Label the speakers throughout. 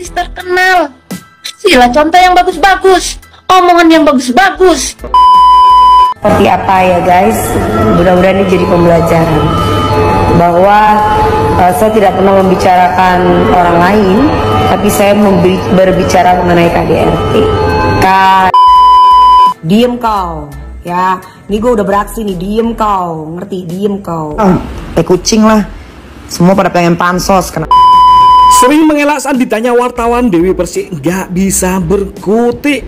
Speaker 1: artis terkenal. Sila contoh yang bagus-bagus, omongan yang bagus-bagus.
Speaker 2: Seperti apa ya guys? Mudah-mudahan ini jadi pembelajaran bahwa uh, saya tidak pernah membicarakan orang lain, tapi saya berbicara mengenai KDRT. Ka diem kau, ya. Ini gue udah beraksi nih, diem kau, ngerti? Diem kau.
Speaker 3: Ah, kayak kucing lah. Semua pada pengen pansos kena.
Speaker 4: Sering mengelak saat ditanya wartawan Dewi Persik nggak bisa berkutik.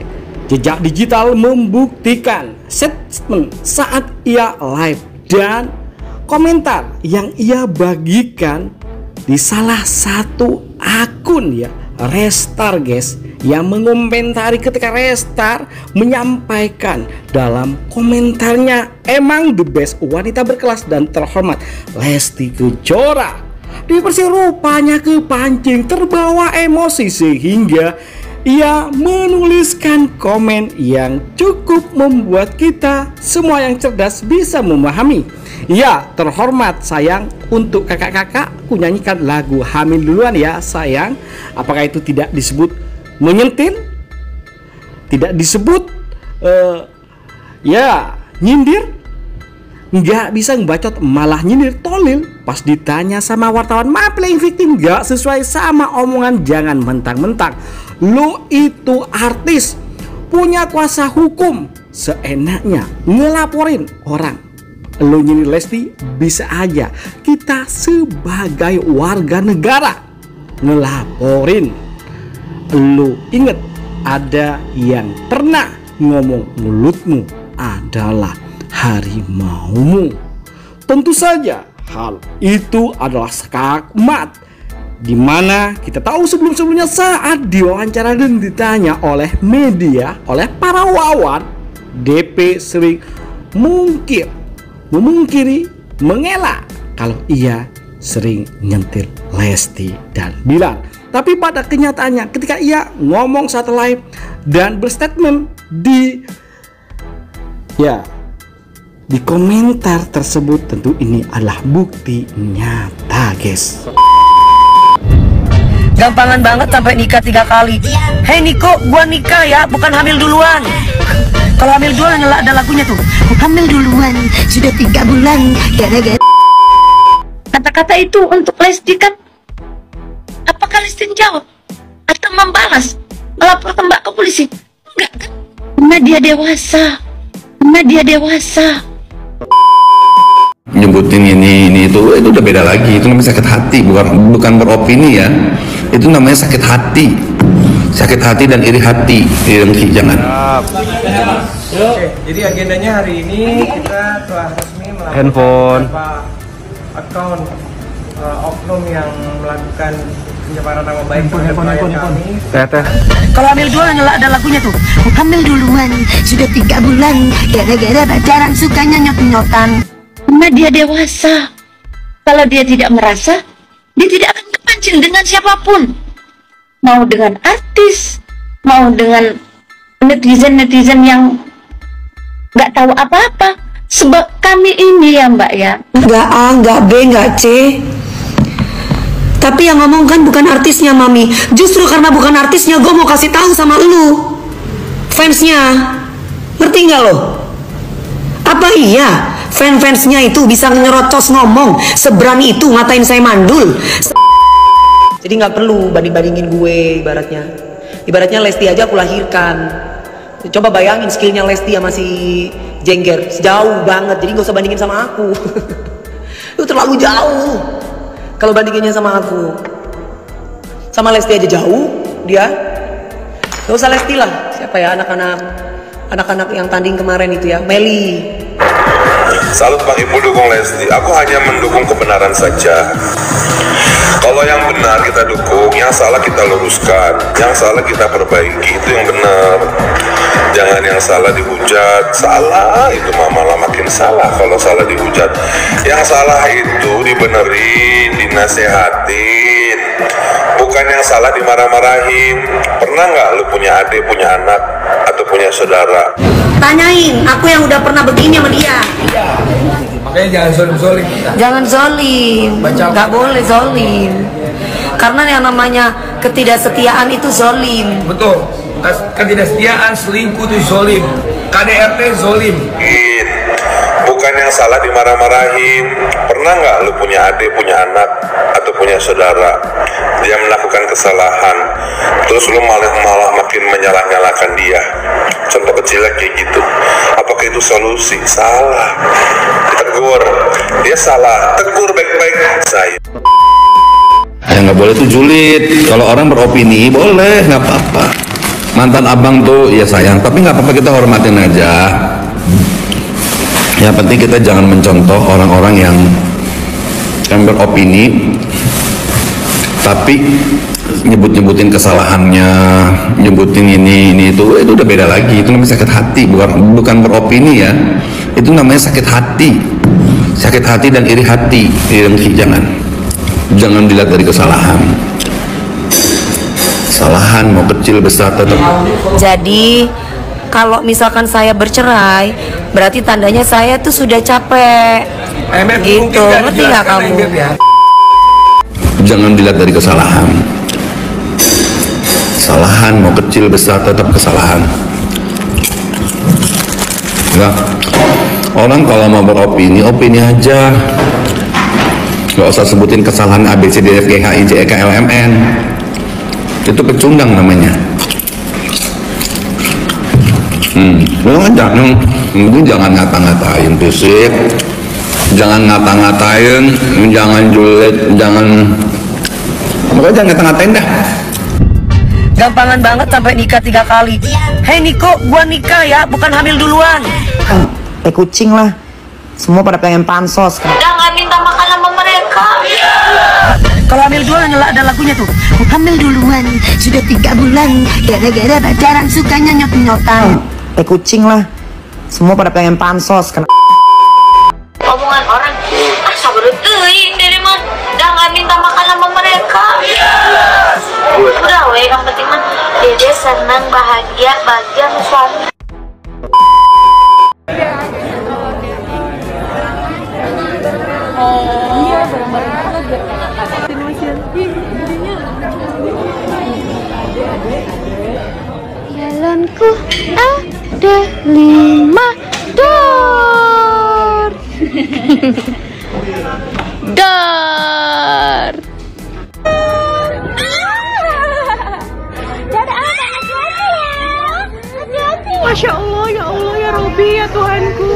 Speaker 4: Jejak digital membuktikan statement saat ia live dan komentar yang ia bagikan di salah satu akun ya Restar guys yang mengomentari ketika Restar menyampaikan dalam komentarnya emang the best wanita berkelas dan terhormat Lesti Kejora Dewi Persik rupanya kepancing terbawa emosi sehingga ia menuliskan komen yang cukup membuat kita semua yang cerdas bisa memahami. Ya, terhormat sayang untuk kakak-kakak ku nyanyikan lagu hamil duluan ya sayang. Apakah itu tidak disebut menyentil? Tidak disebut eh, ya nyindir? Nggak bisa ngebacot malah nyindir tolil. Pas ditanya sama wartawan maaf playing victim nggak sesuai sama omongan? Jangan mentang-mentang. Lu itu artis punya kuasa hukum. Seenaknya ngelaporin orang. Lu nyindir Lesti bisa aja kita sebagai warga negara ngelaporin. Lu inget ada yang pernah ngomong mulutmu adalah harimaumu. Tentu saja hal itu adalah skakmat di mana kita tahu sebelum-sebelumnya saat diwawancara dan ditanya oleh media, oleh para wawan, DP sering mungkir, memungkiri, mengelak kalau ia sering nyentil Lesti dan Bilan. Tapi pada kenyataannya ketika ia ngomong saat live dan berstatement di ya di komentar tersebut tentu ini adalah bukti nyata guys
Speaker 2: Gampangan banget sampai nikah tiga kali. Hei Niko, gua nikah ya, bukan hamil duluan. Kalau hamil duluan ada lagunya tuh. Hamil duluan, sudah tiga bulan. Gara-gara
Speaker 1: Kata-kata itu untuk Lesti kan? Apakah Lesti jawab? Atau membalas? Melaporkan mbak ke polisi? Enggak kan? Karena dia dewasa. Karena dia dewasa.
Speaker 5: Nyebutin ini ini itu itu udah beda lagi itu namanya sakit hati bukan bukan beropini ya itu namanya sakit hati sakit hati dan iri hati iri dengki jangan
Speaker 6: Oke, jadi agendanya hari ini kita telah resmi melakukan
Speaker 4: Handphone.
Speaker 6: akun uh, oknum yang melakukan pencemaran nama baik terhadap klien kami.
Speaker 4: teh teh
Speaker 2: Kalau hamil duluan ada lagunya tuh. Hamil duluan, sudah tiga bulan. Gara-gara pacaran sukanya nyot-nyotan.
Speaker 1: Karena dia dewasa. Kalau dia tidak merasa, dia tidak akan kepancing dengan siapa pun. Mau dengan artis, mau dengan netizen-netizen yang nggak tahu apa-apa. Sebab kami ini ya mbak ya,
Speaker 2: Nggak A, nggak B, nggak C. Tapi yang ngomong kan bukan artisnya mami. Justru karena bukan artisnya, gue mau kasih tahu sama lu, fansnya. Ngerti nggak lo? Apa iya fan-fansnya itu bisa nyerocos ngomong seberani itu ngatain saya mandul? Jadi nggak perlu banding-bandingin gue ibaratnya. Ibaratnya Lesti aja aku lahirkan. Coba bayangin skillnya Lesti sama si Jengger sejauh banget. Jadi nggak usah bandingin sama aku. Itu terlalu jauh. Kalau bandinginnya sama aku, sama Lesti aja jauh dia. Gak usah Lesti lah. Siapa ya anak-anak anak-anak yang tanding kemarin itu ya, Meli.
Speaker 7: Salut Bang Ibu dukung Lesti. Aku hanya mendukung kebenaran saja. Kalau yang benar kita dukung, yang salah kita luruskan, yang salah kita perbaiki itu yang benar. Jangan yang salah dihujat, salah itu mah malah makin salah kalau salah dihujat. Yang salah itu dibenerin, dinasehatin, salah dimarah-marahin. Pernah nggak lu punya adik, punya anak, atau punya saudara?
Speaker 2: Tanyain, aku yang udah pernah begini sama dia.
Speaker 6: Makanya jangan zolim-zolim.
Speaker 2: Jangan zolim, nggak boleh zolim. Karena yang namanya ketidaksetiaan itu zolim.
Speaker 5: Betul. Ketidaksetiaan, selingkuh itu zolim. KDRT zolim.
Speaker 7: Bukan yang salah dimarah-marahin. Pernah nggak lu punya adik, punya anak, atau punya saudara, dia melakukan kesalahan, terus lu malah malah makin menyalah-nyalahkan dia. Contoh kecilnya kayak gitu. Apakah itu solusi? Salah. Ditegur. Dia salah. Tegur baik-baik. Saya.
Speaker 5: Ya nggak boleh tuh julid. Kalau orang beropini boleh, nggak apa-apa. Mantan abang tuh ya sayang, tapi nggak apa-apa kita hormatin aja. Yang penting kita jangan mencontoh orang-orang yang yang beropini, tapi nyebut-nyebutin kesalahannya, nyebutin ini ini itu itu udah beda lagi. Itu namanya sakit hati, bukan bukan beropini ya. Itu namanya sakit hati, sakit hati dan iri hati. Iri jangan jangan dilihat dari kesalahan kesalahan mau kecil besar tetap
Speaker 2: Jadi kalau misalkan saya bercerai, berarti tandanya saya tuh sudah capek. Gitu, ngerti nggak kamu?
Speaker 5: jangan dilihat dari kesalahan. Kesalahan mau kecil besar tetap kesalahan. Enggak orang kalau mau beropini opini aja. Nggak usah sebutin kesalahan A B C D F G H I J E K L M N. Itu pecundang namanya. Hmm jangan jangan mungkin jangan ngata-ngatain fisik jangan ngata-ngatain jangan julid jangan pokoknya jangan ngata-ngatain dah
Speaker 2: Gampangan banget sampai nikah tiga kali. Hei Niko, gua nikah ya, bukan hamil duluan.
Speaker 3: Eh kucing lah. Semua pada pengen pansos.
Speaker 8: Jangan minta makan sama mereka.
Speaker 2: Kalau hamil duluan ada lagunya tuh.
Speaker 9: Hamil duluan, sudah tiga bulan Gara-gara pacaran sukanya nyot-nyotan
Speaker 3: Eh kucing lah. Semua pada pengen pansos. Kena
Speaker 8: bahagia sama suami.
Speaker 9: Jalanku ada lima Dor Masya Allah, ya Allah, ya Robi, ya Tuhanku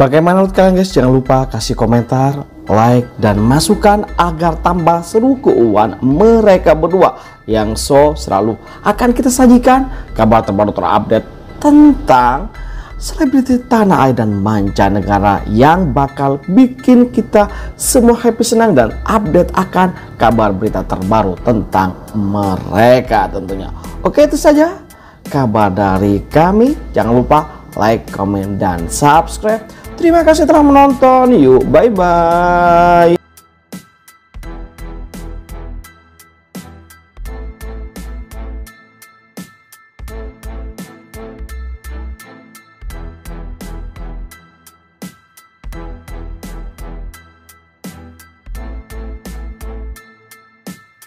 Speaker 10: Bagaimana menurut kalian guys? Jangan lupa kasih komentar, like, dan masukan agar tambah seru keuangan mereka berdua yang so selalu akan kita sajikan kabar terbaru terupdate tentang selebriti tanah air dan mancanegara yang bakal bikin kita semua happy senang dan update akan kabar berita terbaru tentang mereka tentunya. Oke itu saja kabar dari kami. Jangan lupa like, comment, dan subscribe. Terima kasih telah menonton. Yuk, bye-bye.